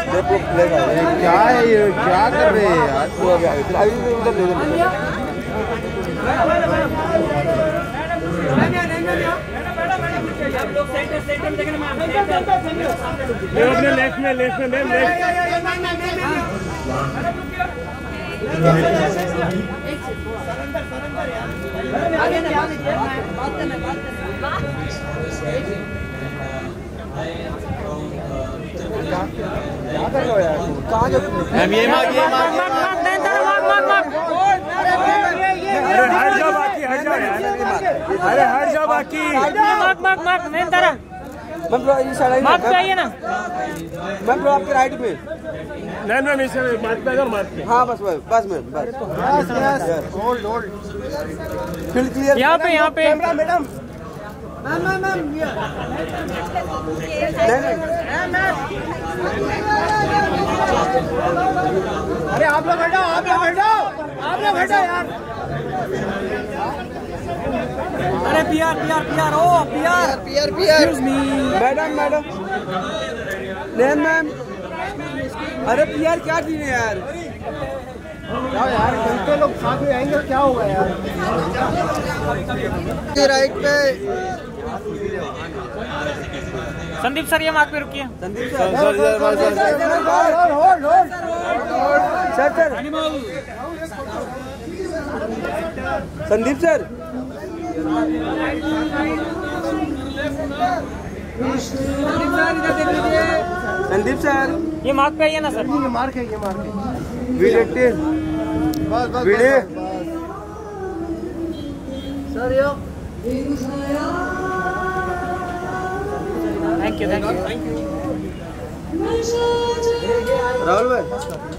क्या है ये क्या कर रहे हैं यार तू अपने लेफ़्ट में लेफ़्ट में मैम लेफ़्ट क्या कर रहे हो यार तू? कहाँ जा मैम ये मार ये मार माग माग नयनतारा माग माग माग अरे हट जाओ बाकी हट जाओ अरे हट जाओ बाकी। माग माग माग नयनतारा मैम थोड़ा इस साइड माग पे आइए ना। मैम थोड़ा आपके राइट में नहीं मैम इसे पे अगर पे। हाँ बस बस बस मैम बस बस बस होल्ड होल्ड फ़ील्ड क्लियर यहाँ पे यहाँ पे। Camera madam ma'am ma'am ma'am अरे आप लोग हटाओ आप लोग हटाओ आप लोग हटाओ यार। अरे पीआर पीआर पीआर ओ PR PR PR madam madam नहीं मैम अरे पीआर क्या की है यार? यार घंटे लोग साथ में आएँगे क्या होगा यार? राइट पे संदीप सर ये माग पे रुकिए Sandeep sir Sandeep sir Sandeep sir ये माग पे आइए ना सर ये मार के ये मार के वीडियो बस बस video sir yo thank you thank you Rahul भाई।